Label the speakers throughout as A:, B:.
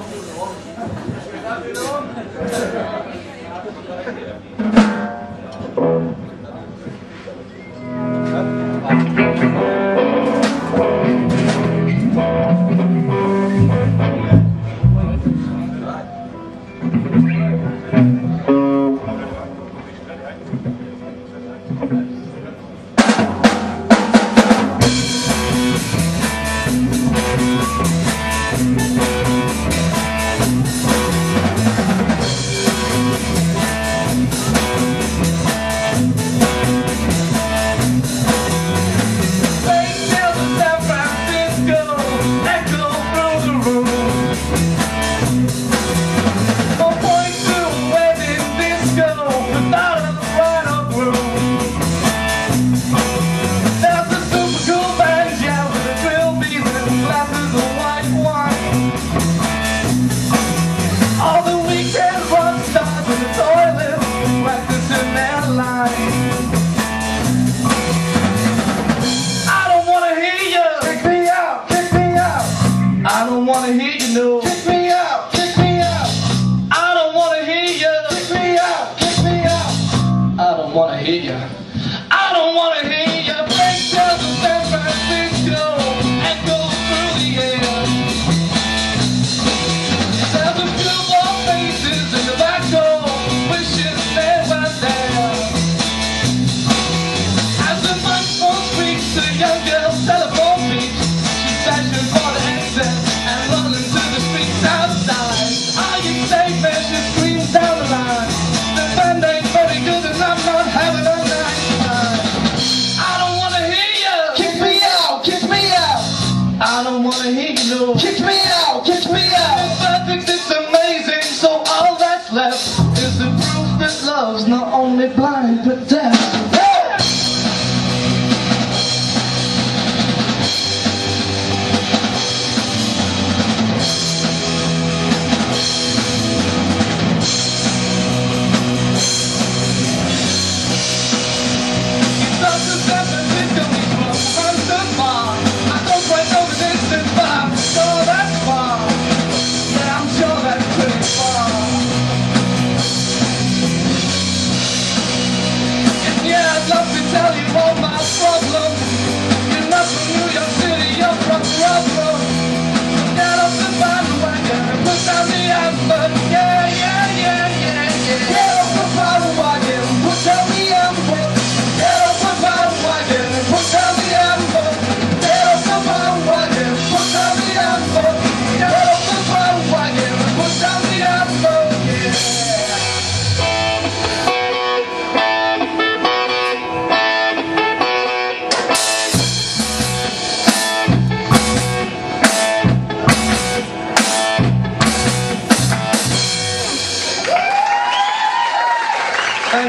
A: Thank you. love's not only blind but deaf. tell you all my problems. You're not from New York City, you're from Brooklyn. Get off the bandwagon and put down the anthem. Yeah, yeah, yeah, yeah, yeah.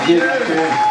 A: Give it to him.